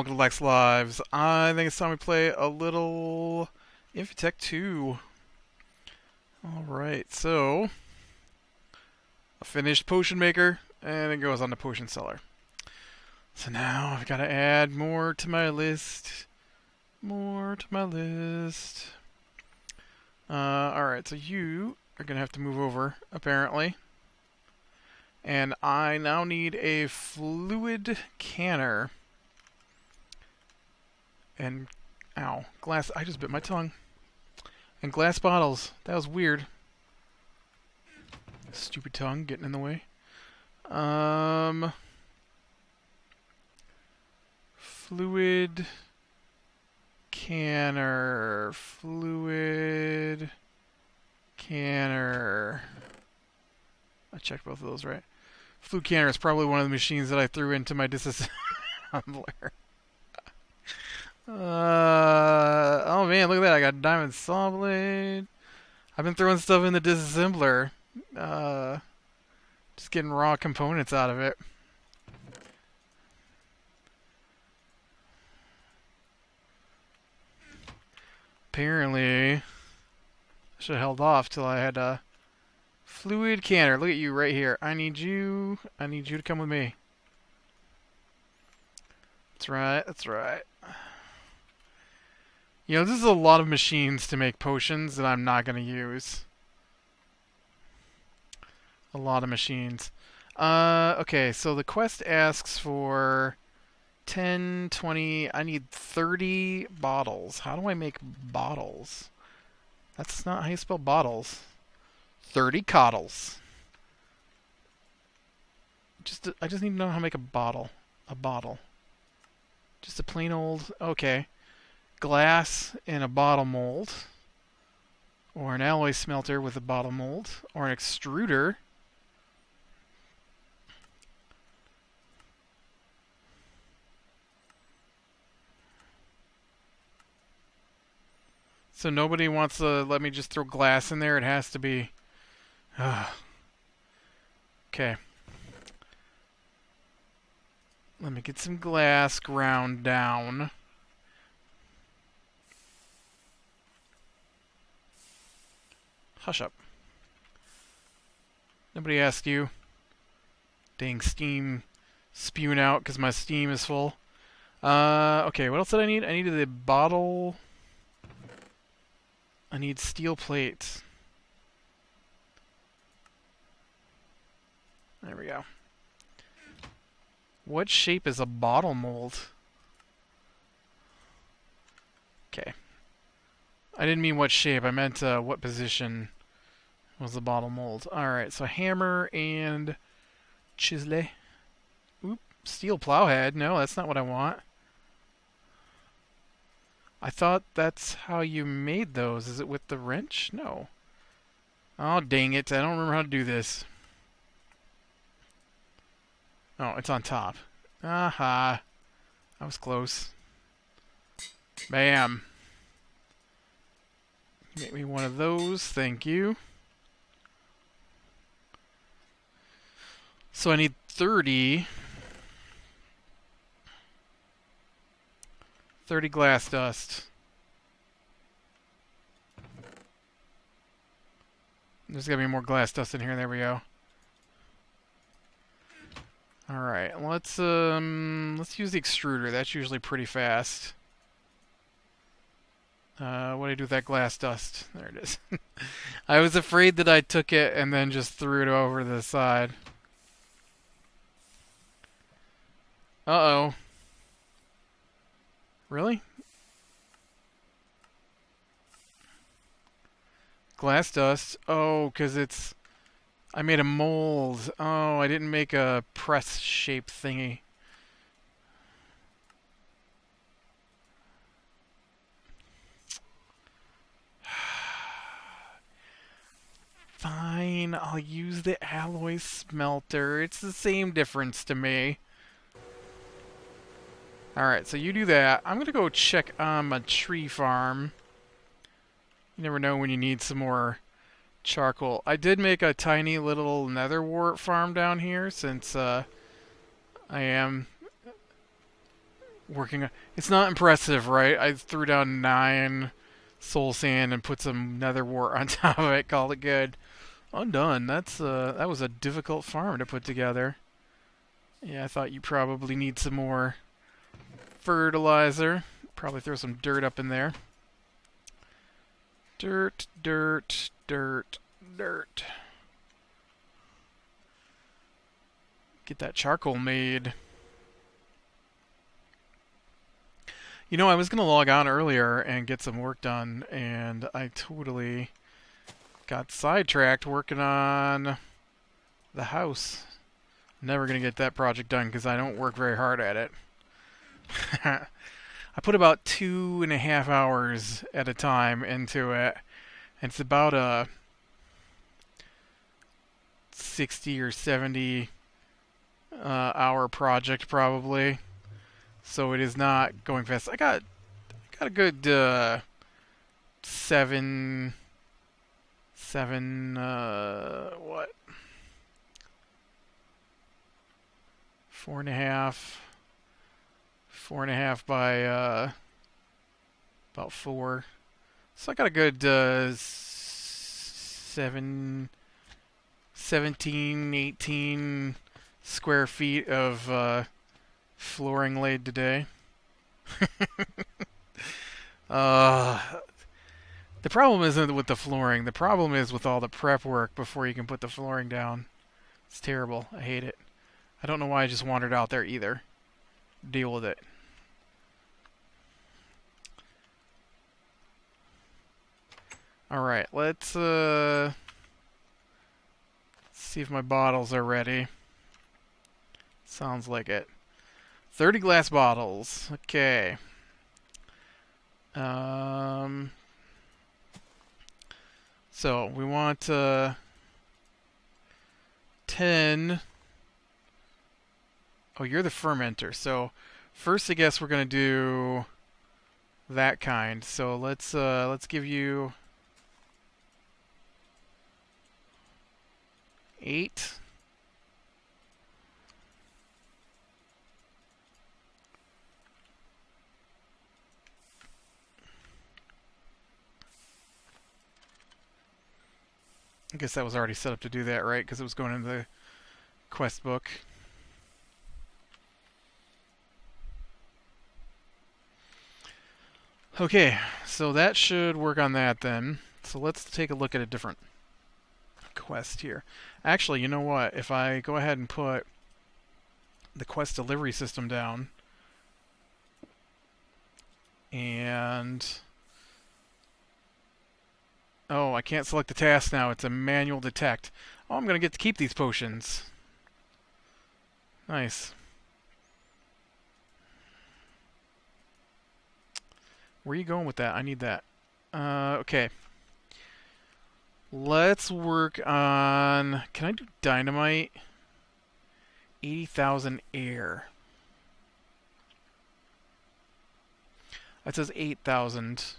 Welcome to Lac's Lives. I think it's time we play a little Infitech 2. Alright, so a finished potion maker and it goes on the potion seller. So now I've got to add more to my list. More to my list. Uh, Alright, so you are going to have to move over, apparently. And I now need a fluid canner. And, ow, glass, I just bit my tongue. And glass bottles. That was weird. Stupid tongue getting in the way. Um, fluid canner, fluid canner. I checked both of those right. Fluid canner is probably one of the machines that I threw into my disassembler. uh, oh man, look at that! I got diamond saw blade. I've been throwing stuff in the disassembler. Uh, just getting raw components out of it. Apparently, I should have held off till I had a fluid canner. Look at you right here. I need you. I need you to come with me. That's right. That's right. You know, this is a lot of machines to make potions that I'm not going to use. A lot of machines. Uh, okay, so the quest asks for 10, 20, I need 30 bottles. How do I make bottles? That's not how you spell bottles. 30 coddles. Just, I just need to know how to make a bottle. A bottle. Just a plain old, okay. Glass in a bottle mold. Or an alloy smelter with a bottle mold. Or an extruder. So nobody wants to let me just throw glass in there. It has to be. Uh, okay. Let me get some glass ground down. Hush up. Nobody asked you. Dang steam spewing out because my steam is full. Uh, okay, what else did I need? I needed a bottle... I need steel plates. There we go. What shape is a bottle mold? Okay. I didn't mean what shape, I meant uh, what position was the bottle mold. Alright, so hammer and chisel. Oop, steel plowhead. No, that's not what I want. I thought that's how you made those. Is it with the wrench? No. Oh, dang it. I don't remember how to do this. Oh, it's on top. Aha. I was close. Bam. Make me one of those. Thank you. So I need 30. 30 glass dust. There's gotta be more glass dust in here. There we go. All right, let's um, let's use the extruder. That's usually pretty fast. Uh, what do I do with that glass dust? There it is. I was afraid that I took it and then just threw it over the side. Uh-oh. Really? Glass dust. Oh, because it's... I made a mold. Oh, I didn't make a press shape thingy. Fine, I'll use the alloy smelter. It's the same difference to me. Alright, so you do that. I'm to go check on my tree farm. You never know when you need some more charcoal. I did make a tiny little nether wart farm down here since uh, I am working. It's not impressive, right? I threw down nine soul sand and put some nether wart on top of it. Called it good. I'm. That's uh, that was a difficult farm to put together. Yeah, I thought you probably need some more fertilizer. Probably throw some dirt up in there. Dirt, dirt, dirt, dirt. Get that charcoal made. You know, I was going to log on earlier and get some work done, and I totally got sidetracked working on the house. Never going to get that project done because I don't work very hard at it. I put about two and a half hours at a time into it. It's about a 60 or 70 uh, hour project probably. So it is not going fast. I got I got a good uh, seven seven uh, what four and a half four and a half by uh, about four. So I got a good uh, seven, 17, 18 square feet of uh, flooring laid today. uh, the problem isn't with the flooring. The problem is with all the prep work before you can put the flooring down. It's terrible. I hate it. I don't know why I just wandered out there either. Deal with it. Alright, let's uh see if my bottles are ready. Sounds like it. 30 glass bottles. Okay. Um So, we want uh 10 Oh, you're the fermenter. So, first I guess we're going to do that kind. So, let's uh let's give you eight. I guess that was already set up to do that, right? Because it was going into the quest book. Okay, so that should work on that then. So let's take a look at a different quest here. Actually, you know what? If I go ahead and put the quest delivery system down and oh, I can't select the task now. It's a manual detect. Oh, I'm going to get to keep these potions. Nice. Where are you going with that? I need that. Uh, okay. Let's work on... Can I do dynamite? 80,000 air. That says 8,000.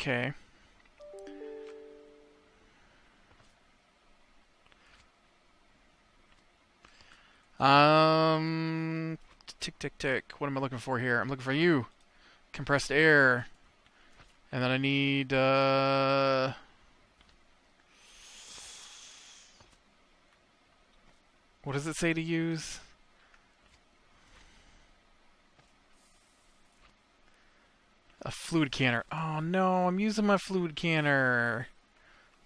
Okay. Um, tick, tick, tick. What am I looking for here? I'm looking for you. Compressed air. And then I need, uh... What does it say to use? A fluid canner. Oh no, I'm using my fluid canner.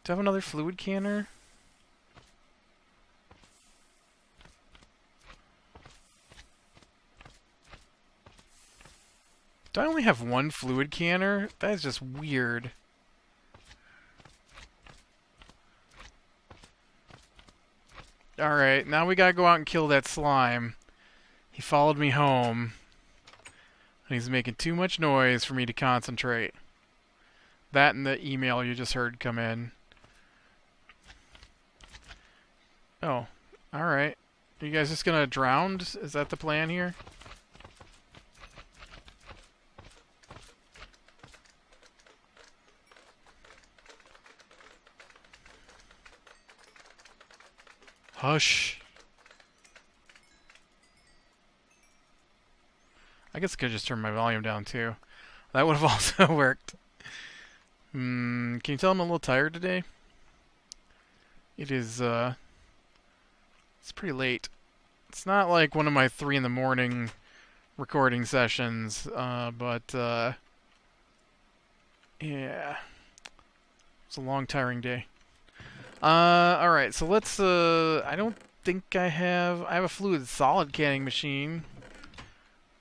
Do I have another fluid canner? Do I only have one fluid canner? That is just weird. Alright, now we gotta go out and kill that slime. He followed me home. And he's making too much noise for me to concentrate. That and the email you just heard come in. Oh, alright. Are you guys just gonna drown? Is that the plan here? Hush. I guess I could just turn my volume down too. That would have also worked. Hmm, can you tell I'm a little tired today? It is, uh... It's pretty late. It's not like one of my three in the morning recording sessions, uh, but, uh... Yeah. It's a long, tiring day. Uh, alright, so let's, uh... I don't think I have... I have a fluid solid canning machine.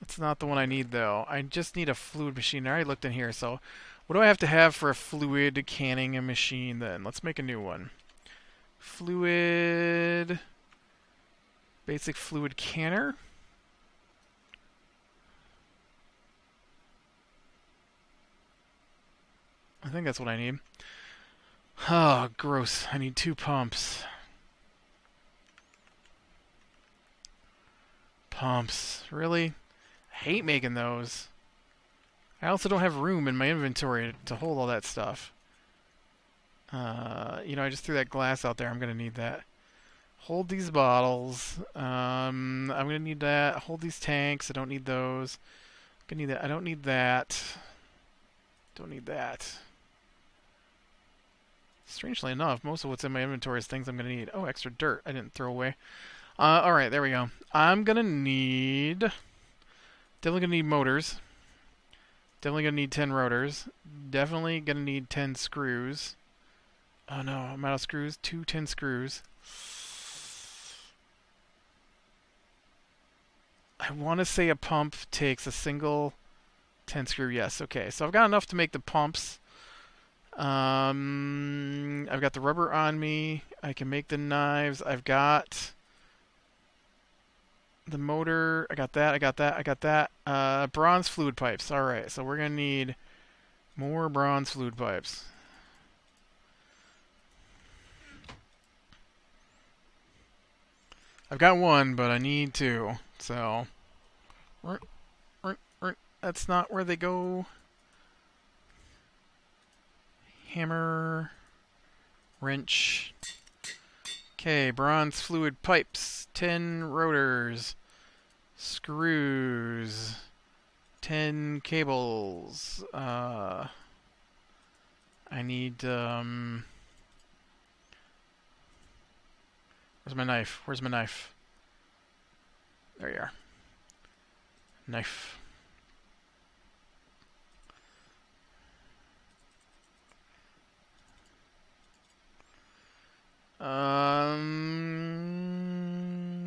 That's not the one I need, though. I just need a fluid machine. I already looked in here, so... What do I have to have for a fluid canning machine, then? Let's make a new one. Fluid... Basic fluid canner. I think that's what I need. Oh, gross. I need two pumps. Pumps. Really? Hate making those. I also don't have room in my inventory to hold all that stuff. Uh, you know, I just threw that glass out there. I'm going to need that. Hold these bottles. Um, I'm going to need that. Hold these tanks. I don't need those. I'm going to need that. I don't need that. Don't need that. Strangely enough, most of what's in my inventory is things I'm going to need. Oh, extra dirt I didn't throw away. Uh, Alright, there we go. I'm going to need... Definitely to need motors. Definitely to need tin rotors. Definitely to need tin screws. Oh no, I'm out of screws. Two tin screws. I want to say a pump takes a single tin screw. Yes, okay. So I've got enough to make the pumps. Um, I've got the rubber on me. I can make the knives. I've got the motor. I got that. I got that. I got that. Uh, bronze fluid pipes. All right. So we're to need more bronze fluid pipes. I've got one, but I need two. So, that's not where they go. Hammer, wrench. Okay, bronze fluid pipes, tin rotors, screws, tin cables. Uh, I need, um, Where's my knife? Where's my knife? There you are. Knife. Um,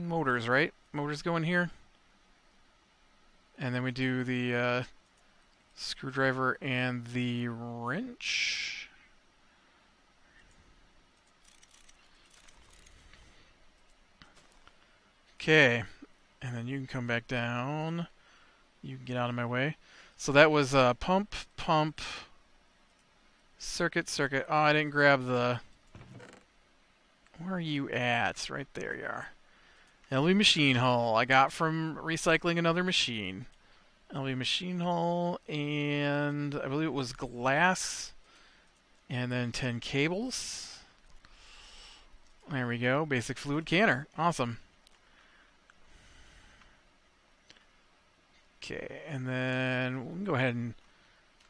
motors, right? Motors go in here. And then we do the uh, screwdriver and the wrench. Okay, and then you can come back down. You can get out of my way. So that was uh, pump, pump, circuit, circuit. Oh, I didn't grab the... Where are you at? Right there you are. LV machine hull. I got from recycling another machine. LV machine hull, and I believe it was glass, and then tin cables. There we go. Basic fluid canner. Awesome. Okay, and then we can go ahead and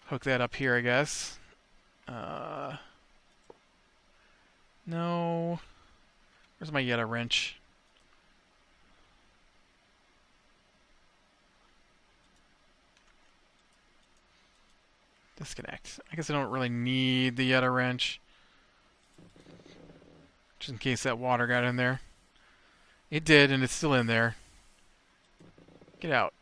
hook that up here, I guess. Uh, no. Where's my Yeta wrench? Disconnect. I guess I don't really need the Yeta wrench. Just in case that water got in there. It did, and it's still in there. Get out.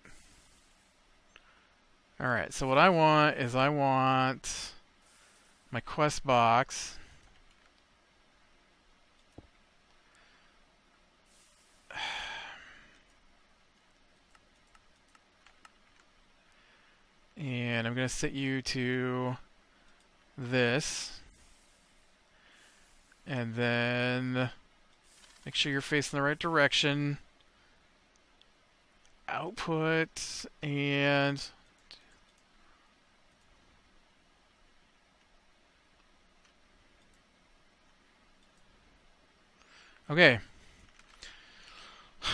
Alright, so what I want is I want my quest box. And I'm going to set you to this. And then make sure you're facing the right direction. Output and Okay.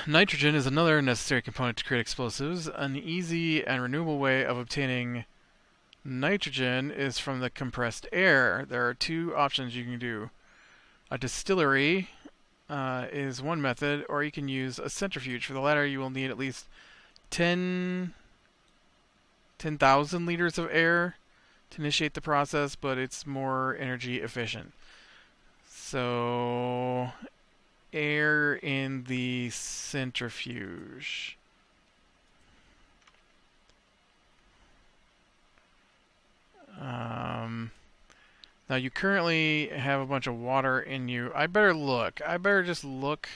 Nitrogen is another necessary component to create explosives. An easy and renewable way of obtaining nitrogen is from the compressed air. There are two options you can do. A distillery uh, is one method, or you can use a centrifuge. For the latter, you will need at least 10 10,000 liters of air to initiate the process, but it's more energy efficient. So, air in the centrifuge. Now you currently have a bunch of water in you. I better look. I better just look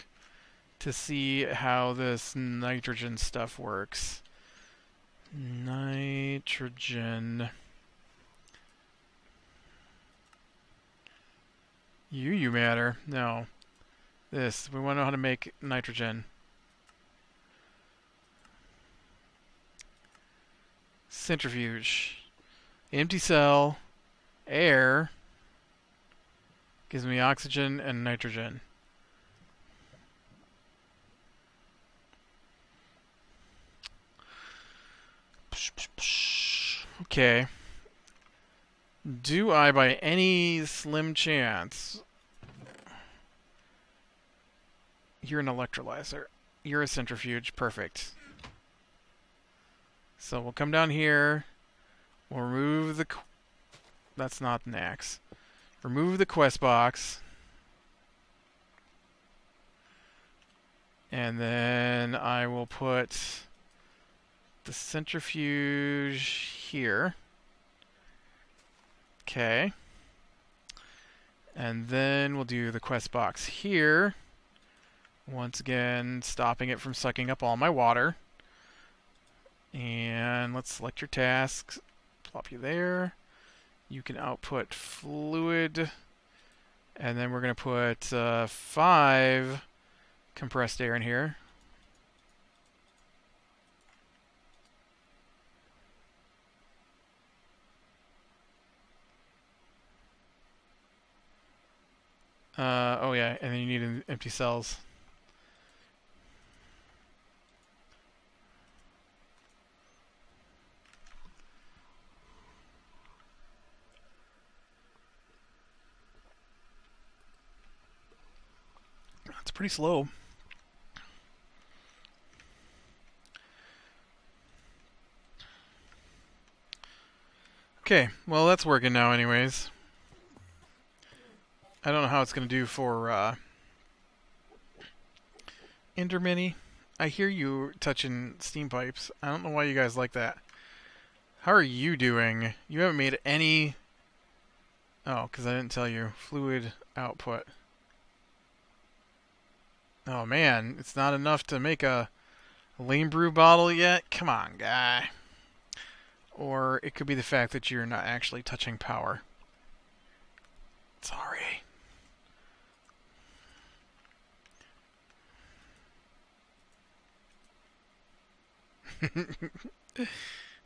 to see how this nitrogen stuff works. Nitrogen. You, you matter. No. This. We want to know how to make nitrogen. Centrifuge. Empty cell. Air. Gives me oxygen and nitrogen. Okay. Do I, by any slim chance... You're an electrolyzer. You're a centrifuge. Perfect. So we'll come down here. We'll remove the... That's not an axe. Remove the quest box. And then I will put the centrifuge here. Okay. And then we'll do the quest box here. Once again, stopping it from sucking up all my water. And let's select your tasks. Plop you there. You can output fluid. And then we're going to put uh, five compressed air in here. Uh, oh yeah, and then you need empty cells. It's pretty slow. Okay, well that's working now anyways. I don't know how it's going to do for uh, Ender Mini. I hear you touching steam pipes. I don't know why you guys like that. How are you doing? You haven't made any... Oh, because I didn't tell you. Fluid output. Oh man, it's not enough to make a lame brew bottle yet? Come on, guy. Or it could be the fact that you're not actually touching power. Sorry.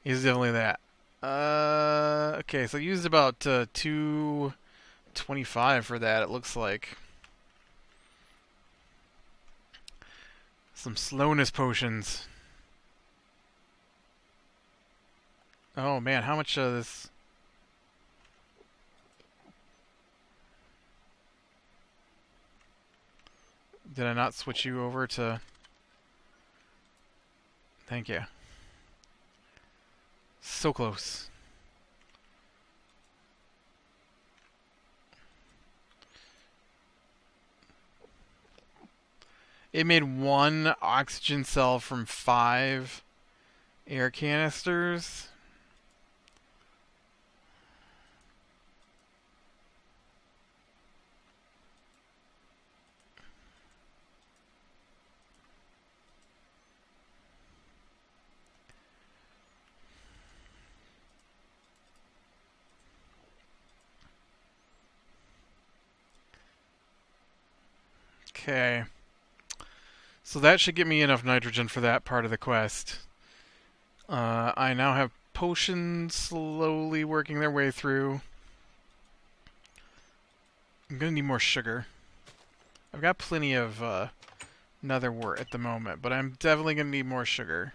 He's definitely that. Uh, okay, so I used about uh, 225 for that, it looks like. Some slowness potions. Oh man, how much of this... Did I not switch you over to... Thank you. So close. It made one oxygen cell from five air canisters. Okay. So that should get me enough nitrogen for that part of the quest. Uh, I now have potions slowly working their way through. I'm gonna need more sugar. I've got plenty of uh, nether wart at the moment, but I'm definitely going to need more sugar.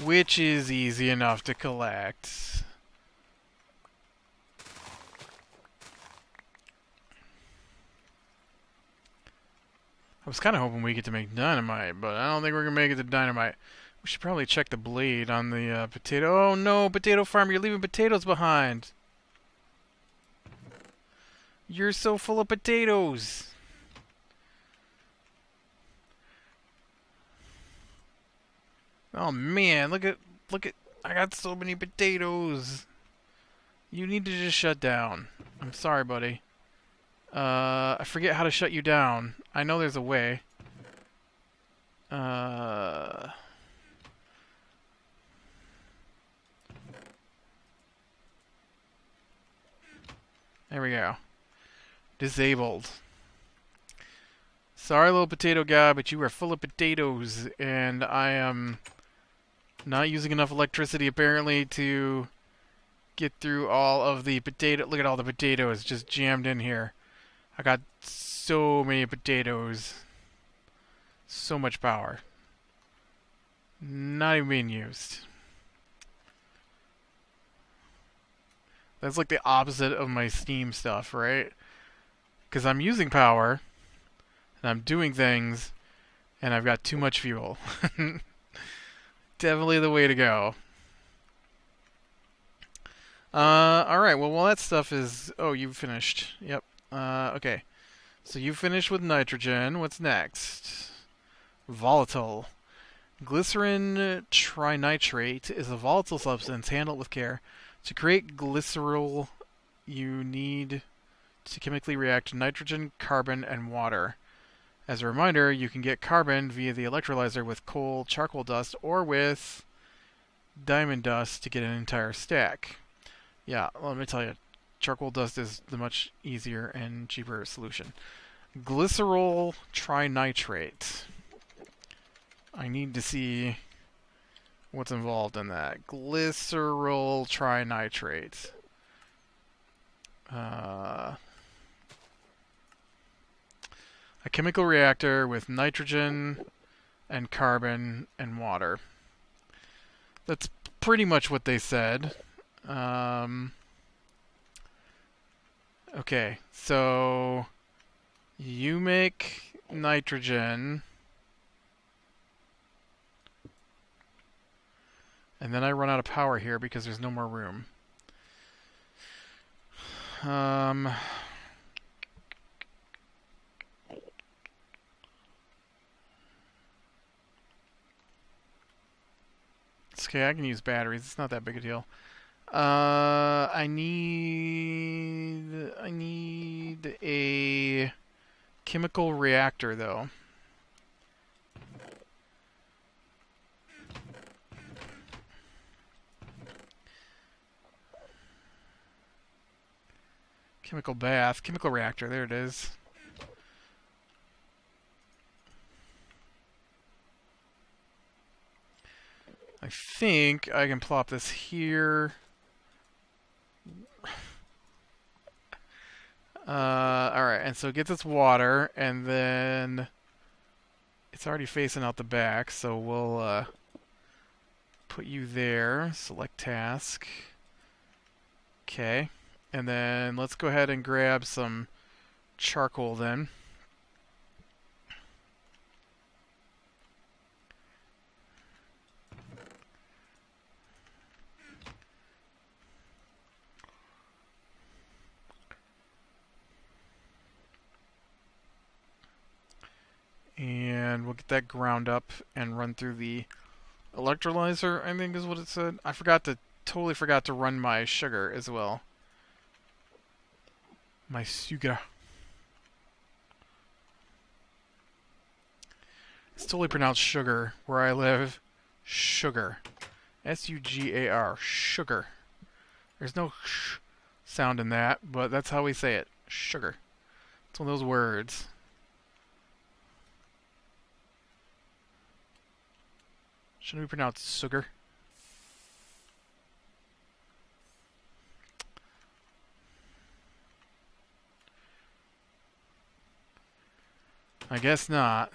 Which is easy enough to collect. I was kind of hoping we get to make dynamite, but I don't think we're going to make it to dynamite. We should probably check the blade on the uh, potato. Oh no, potato farm, you're leaving potatoes behind. You're so full of potatoes. Oh man, look at look at I got so many potatoes. You need to just shut down. I'm sorry, buddy. Uh, I forget how to shut you down. I know there's a way. Uh... There we go. Disabled. Sorry, little potato guy, but you are full of potatoes, and I am not using enough electricity, apparently, to get through all of the potato... Look at all the potatoes just jammed in here. I got so many potatoes. So much power. Not even being used. That's like the opposite of my Steam stuff, right? Because I'm using power, and I'm doing things, and I've got too much fuel. Definitely the way to go. Uh, alright, well, while that stuff is... Oh, you finished. Yep. Uh, okay. So you finished with nitrogen. What's next? Volatile. Glycerin trinitrate is a volatile substance handled with care. To create glycerol, you need to chemically react nitrogen, carbon, and water. As a reminder, you can get carbon via the electrolyzer with coal charcoal dust or with diamond dust to get an entire stack. Yeah, let me tell you, charcoal dust is the much easier and cheaper solution. Glycerol trinitrate. I need to see what's involved in that. Glycerol trinitrate. Uh, a chemical reactor with nitrogen and carbon and water. That's pretty much what they said. Um, okay, so you make nitrogen. And then I run out of power here because there's no more room. Um, okay, I can use batteries. It's not that big a deal. Uh, I need I need a chemical reactor though. Chemical bath, chemical reactor, there it is. I think I can plop this here. Uh, alright, and so it gets its water, and then it's already facing out the back, so we'll uh, put you there. Select task. Okay. And then let's go ahead and grab some charcoal then. and we'll get that ground up and run through the electrolyzer, I think is what it said. I forgot to, totally forgot to run my sugar as well. My sugar. It's totally pronounced sugar where I live. Sugar. S-U-G-A-R. Sugar. There's no sh sound in that, but that's how we say it. Sugar. It's one of those words. Shouldn't we pronounce sugar? I guess not.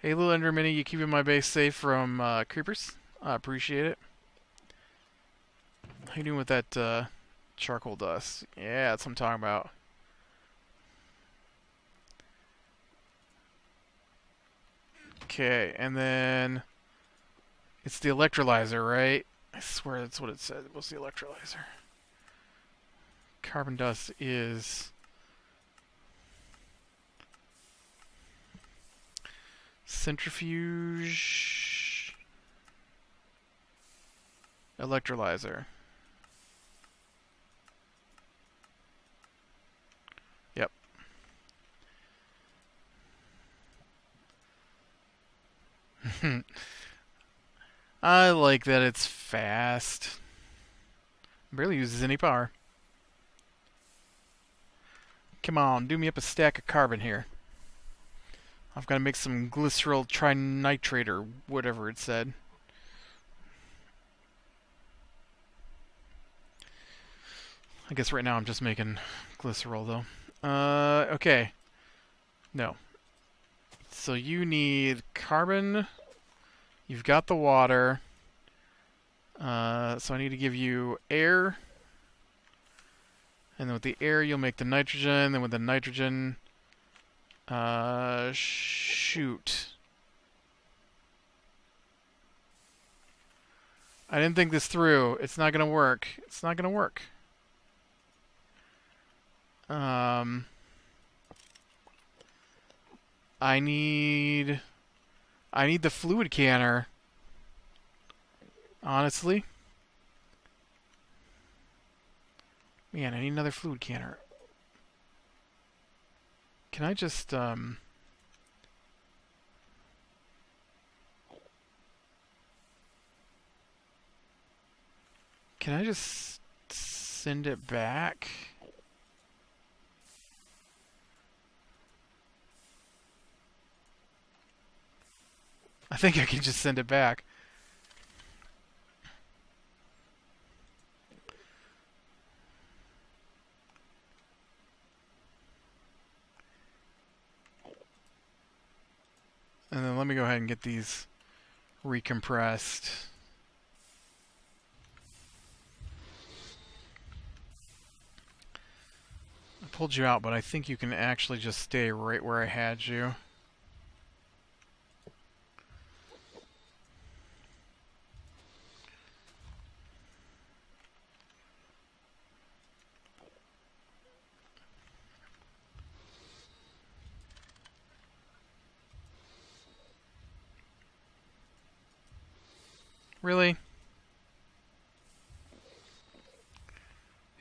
Hey, little Ender Mini, you keeping my base safe from uh, creepers? I appreciate it. How you doing with that uh, charcoal dust? Yeah, that's what I'm talking about. Okay, and then it's the electrolyzer, right? I swear that's what it said. What's the electrolyzer? Carbon dust is centrifuge electrolyzer. Yep. I like that it's fast. Barely uses any power. Come on, do me up a stack of carbon here. I've got to make some glycerol trinitrate or whatever it said. I guess right now I'm just making glycerol though. Uh, okay. No. So you need carbon. You've got the water. Uh, so I need to give you air. And then with the air, you'll make the nitrogen. Then with the nitrogen, uh, shoot. I didn't think this through. It's not going to work. It's not going to work. Um, I need... I need the fluid canner. Honestly. Man, I need another fluid canner. Can I just, um... Can I just send it back? Think I can just send it back. And then let me go ahead and get these recompressed. I pulled you out, but I think you can actually just stay right where I had you. Really?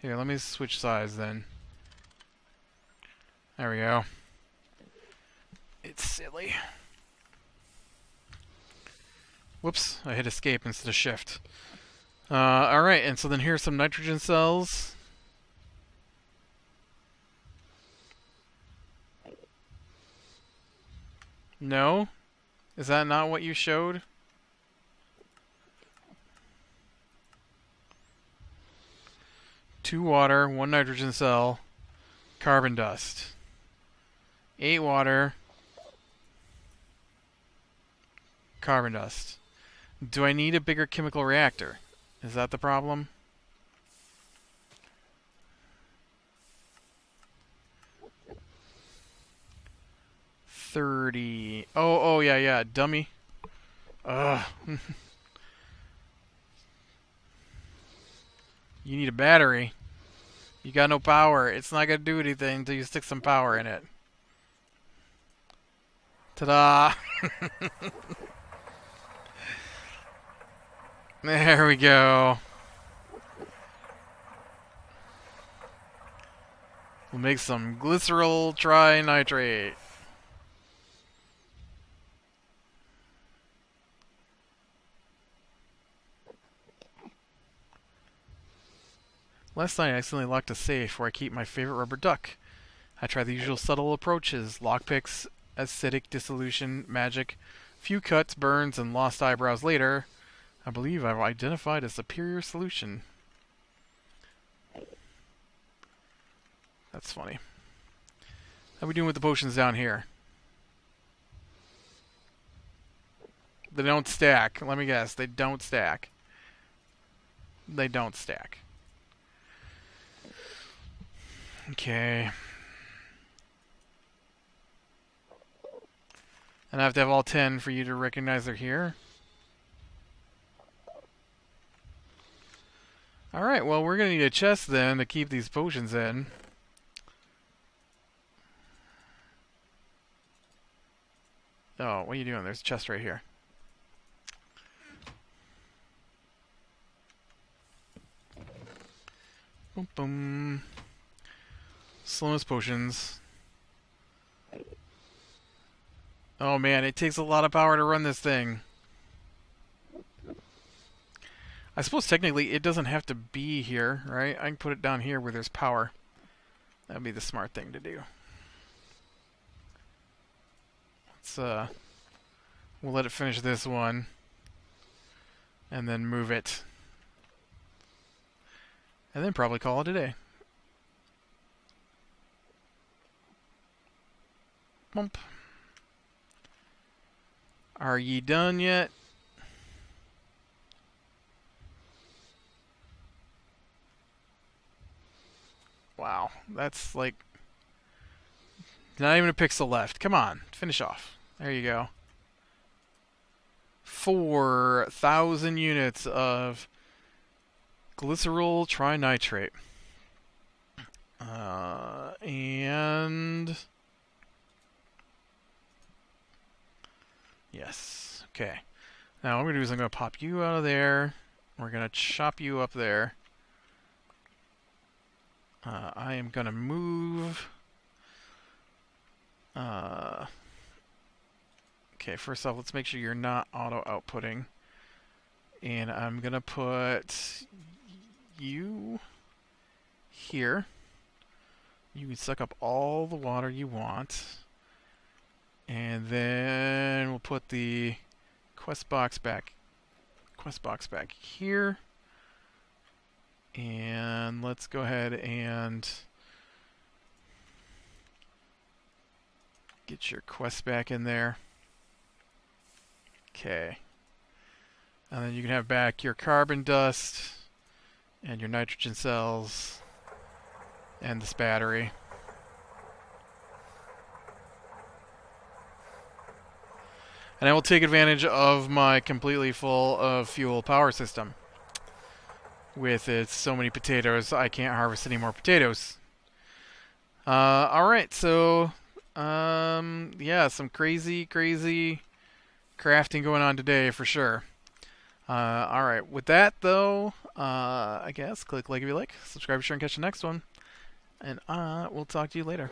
Here, let me switch sides then. There we go. It's silly. Whoops, I hit escape instead of shift. Uh, alright, and so then here's some nitrogen cells. No? Is that not what you showed? Two water, one nitrogen cell, carbon dust. Eight water, carbon dust. Do I need a bigger chemical reactor? Is that the problem? Thirty. Oh, oh, yeah, yeah, dummy. Ugh. You need a battery. You got no power. It's not going to do anything until you stick some power in it. Ta-da! there we go. We'll make some glycerol trinitrate. Last night I accidentally locked a safe where I keep my favorite rubber duck. I tried the usual subtle approaches, lockpicks, acidic dissolution, magic. Few cuts, burns, and lost eyebrows later, I believe I've identified a superior solution. That's funny. How we doing with the potions down here? They don't stack. Let me guess. They don't stack. They don't stack. Okay. And I have to have all 10 for you to recognize they're here. Alright, well, we're going to need a chest then to keep these potions in. Oh, what are you doing? There's a chest right here. Boom, boom. Slowness potions. Oh man, it takes a lot of power to run this thing. I suppose technically it doesn't have to be here, right? I can put it down here where there's power. That would be the smart thing to do. Let's, uh, we'll let it finish this one. And then move it. And then probably call it a day. Bump. Are ye done yet? Wow, that's like not even a pixel left. Come on, finish off. There you go. 4,000 units of glycerol trinitrate. Uh, and... Yes. Okay. Now what I'm going to do is I'm going to pop you out of there. We're going to chop you up there. Uh, I am going to move... Uh, okay, first off, let's make sure you're not auto-outputting. And I'm going to put you here. You can suck up all the water you want. And then we'll put the quest box back quest box back here. And let's go ahead and get your quest back in there. Okay. And then you can have back your carbon dust and your nitrogen cells and this battery. And I will take advantage of my completely full of fuel power system. With its so many potatoes, I can't harvest any more potatoes. Uh, alright, so, um, yeah, some crazy, crazy crafting going on today for sure. Uh, Alright, with that though, uh, I guess, click like if you like, subscribe, share, and catch the next one. And uh, we'll talk to you later.